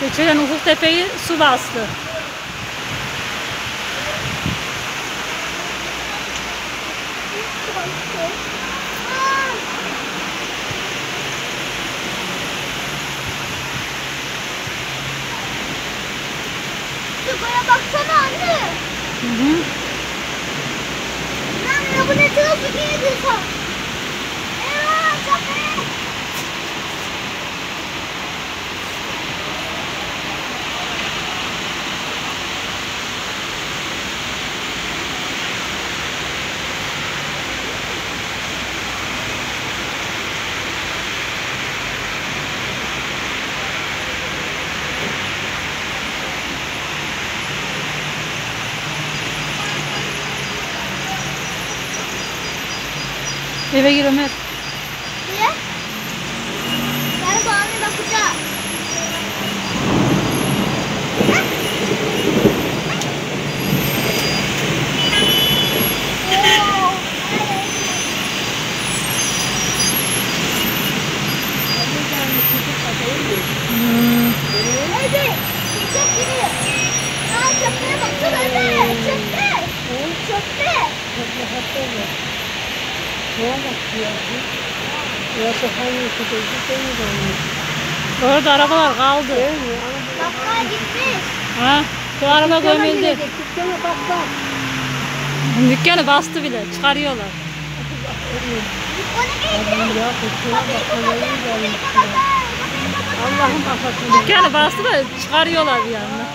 Geçen Ufuk Tepe'yi su bastı. Şuraya baksana anne. Hı hı. Lan bu ne tırası giydiyse. Evet 해배기 로맨 예? 나는 거 안에 넣자 아, 저때 맞춰 가자! 저때! 응? 저때! 저때, 저때. Orada arabalar kaldı. Bakkal gitmiş. Ha? Bu araba gömüldü. Dükkana bak bak. Dükkanı bastı bile. Çıkarıyorlar. Allah'ın kafasını. Dükkanı bastı da çıkarıyorlar bir yandan.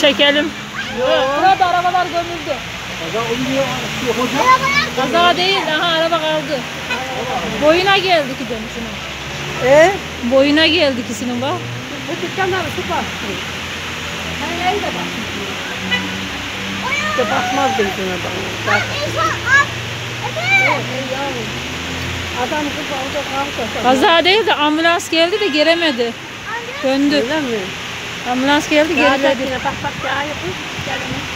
Çekelim. Burada arabalar gömüldü. Kaza. Arabaya Kaza değil. Aha araba kaldı. Boyuna geldi ki demişsin. Ee? Boyuna geldi ikisinin bak. Bu dükkanları su bastı. Sen iyi de bak. İşte bakmaz dediğine bak. Yavrum. Adam kız orada kaldı. Kaza değil de ambulans geldi de giremedi. Döndü. Öyle mi? Ambulans geldi. Yine bak bak ya yapın. Gelin.